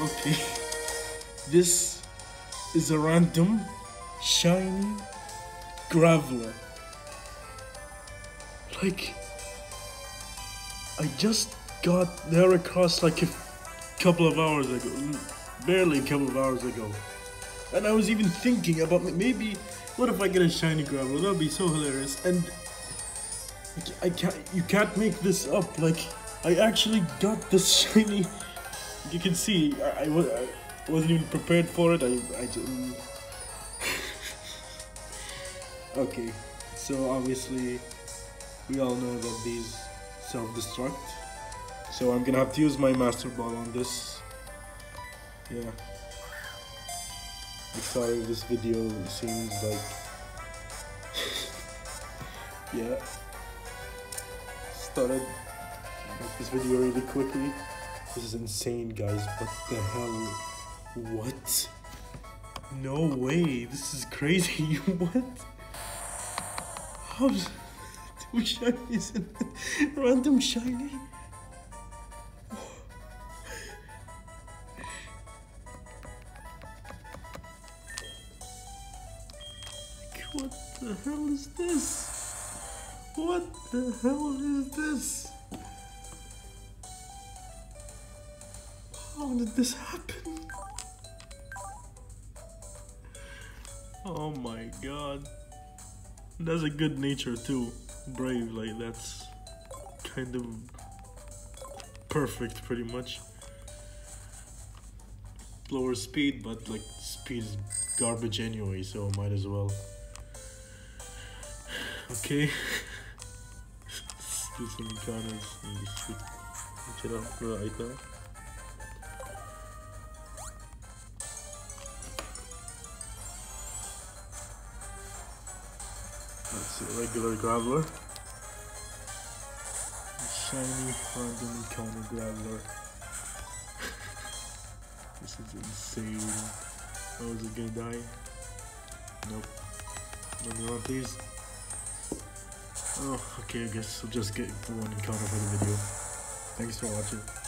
Okay. This is a random shiny graveler. Like, I just got Heracross like a couple of hours ago, barely a couple of hours ago, and I was even thinking about maybe what if I get a shiny graveler? That'd be so hilarious. And I can't, you can't make this up. Like, I actually got this shiny. You can see I, I, I wasn't even prepared for it. I, I just. okay, so obviously we all know that these self-destruct. So I'm gonna have to use my master ball on this. Yeah. I'm sorry this video seems like yeah started this video really quickly this is insane guys. What the hell? What? No way. This is crazy. What? How does two shinies and random shiny? What the hell is this? What the hell is this? How did this happen? Oh my god. That's a good nature too. Brave, like that's kind of perfect pretty much. Lower speed, but like speed is garbage anyway, so might as well. Okay. Let's do some encounters and just it up right. Let's see, regular graveler. Shiny random encounter graveler. this is insane. Oh, is it gonna die? Nope. Let me run, please. Oh, okay, I guess I'll just get one encounter for the video. Thanks for watching.